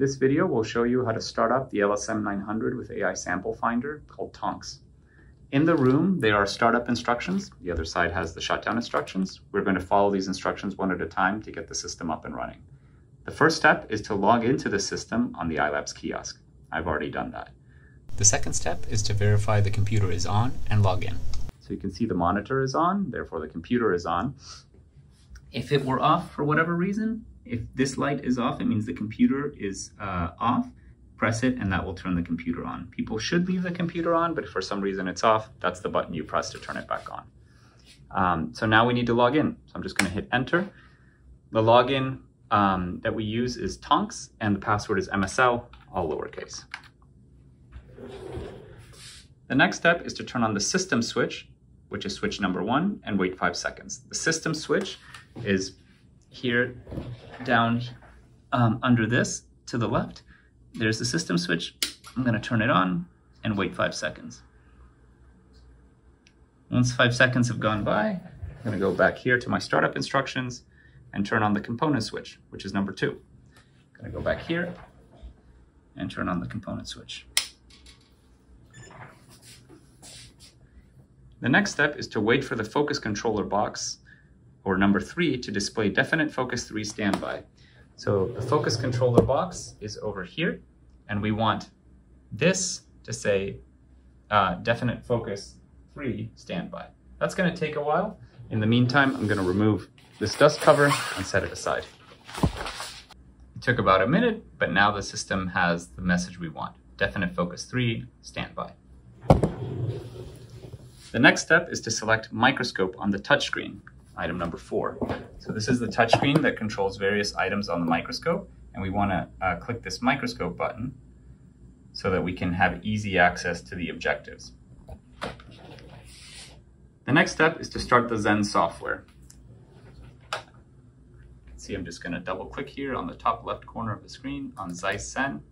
This video will show you how to start up the LSM 900 with AI Sample Finder called Tonks. In the room, there are startup instructions. The other side has the shutdown instructions. We're going to follow these instructions one at a time to get the system up and running. The first step is to log into the system on the iLabs kiosk. I've already done that. The second step is to verify the computer is on and log in. So you can see the monitor is on, therefore the computer is on. If it were off for whatever reason, if this light is off, it means the computer is uh, off. Press it and that will turn the computer on. People should leave the computer on, but if for some reason it's off, that's the button you press to turn it back on. Um, so now we need to log in. So I'm just gonna hit enter. The login um, that we use is Tonks and the password is MSL, all lowercase. The next step is to turn on the system switch, which is switch number one, and wait five seconds. The system switch is here down um, under this to the left. There's the system switch. I'm gonna turn it on and wait five seconds. Once five seconds have gone by, I'm gonna go back here to my startup instructions and turn on the component switch, which is number two. I'm gonna go back here and turn on the component switch. The next step is to wait for the focus controller box or number three to display definite focus three standby. So the focus controller box is over here and we want this to say uh, definite focus three standby. That's gonna take a while. In the meantime, I'm gonna remove this dust cover and set it aside. It took about a minute, but now the system has the message we want. Definite focus three, standby. The next step is to select microscope on the touchscreen, item number four. So this is the touchscreen that controls various items on the microscope, and we want to uh, click this microscope button so that we can have easy access to the objectives. The next step is to start the Zen software. See, I'm just going to double click here on the top left corner of the screen on Zeiss Zen.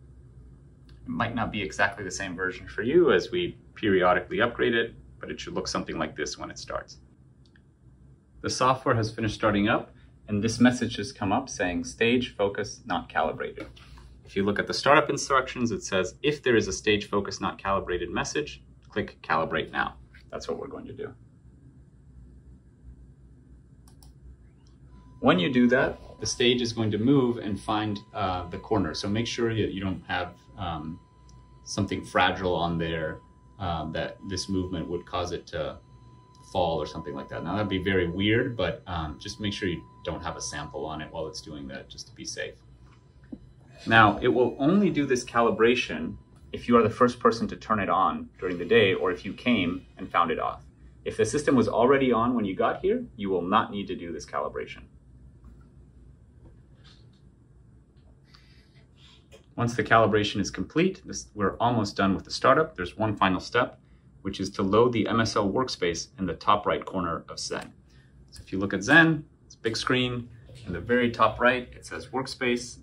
It might not be exactly the same version for you as we periodically upgrade it, but it should look something like this when it starts. The software has finished starting up and this message has come up saying stage focus not calibrated. If you look at the startup instructions, it says if there is a stage focus not calibrated message, click calibrate now. That's what we're going to do. When you do that, the stage is going to move and find uh, the corner. So make sure that you don't have um, something fragile on there uh, that this movement would cause it to fall or something like that. Now that'd be very weird, but um, just make sure you don't have a sample on it while it's doing that just to be safe. Now it will only do this calibration if you are the first person to turn it on during the day or if you came and found it off. If the system was already on when you got here, you will not need to do this calibration. Once the calibration is complete, this, we're almost done with the startup. There's one final step, which is to load the MSL workspace in the top right corner of Zen. So if you look at Zen, it's a big screen. In the very top right, it says workspace.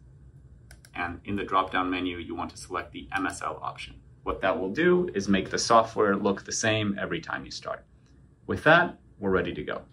And in the drop-down menu, you want to select the MSL option. What that will do is make the software look the same every time you start. With that, we're ready to go.